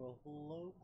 Well, hello,